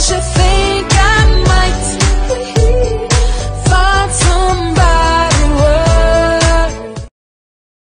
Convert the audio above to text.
precious